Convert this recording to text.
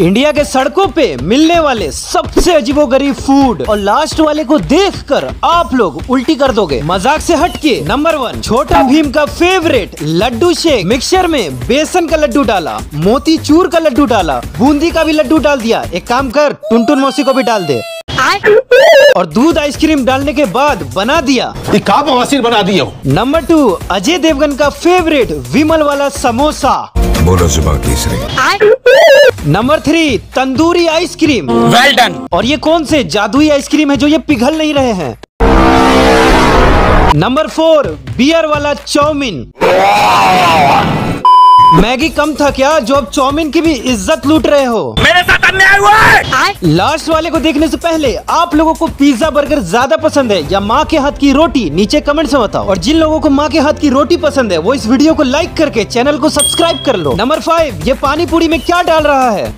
India के सड़कों पे मिलने वाले सबसे अजीबोगरीब फ़ूड और लास्ट वाले को देखकर आप लोग उल्टी कर दोगे। मज़ाक से हटके नंबर वन छोटा भीम का फेवरेट लड्डू शेक। मिक्सचर में बेसन का लड्डू डाला मोती चूर का लड्डू डाला बूंदी का भी लड्डू डाल दिया। एक काम कर टुनटुन मौसी को भी डाल दे। और दूध आइसक्रीम डालने के बाद बना दिया। बना दिया नंबर टू अजय देवगन का फेवरेट विमल वाला समोसा। बोलो सुबह तीसरी number three tandoori ice cream well done और ये कौन से जादुई आइसक्रीम है जो ये पिघल नहीं रहे हैं? नंबर फोर बियर वाला चाउमीन। मैगी कम था क्या? जो अब चौमिन की भी इज़्ज़त लूट रहे हो। मेरे साथ अन्याय हुआ है। लास्ट वाले को देखने से पहले आप लोगों को पिज्जा बर्गर ज़्यादा पसंद है या माँ के हाथ की रोटी? नीचे कमेंट में बताओ। और जिन लोगों को माँ के हाथ की रोटी पसंद है वो इस वीडियो को लाइक करके चैनल को सब्सक्राइब कर लो। नंबर फाइव ये पानी पूरी में क्या डाल रहा है?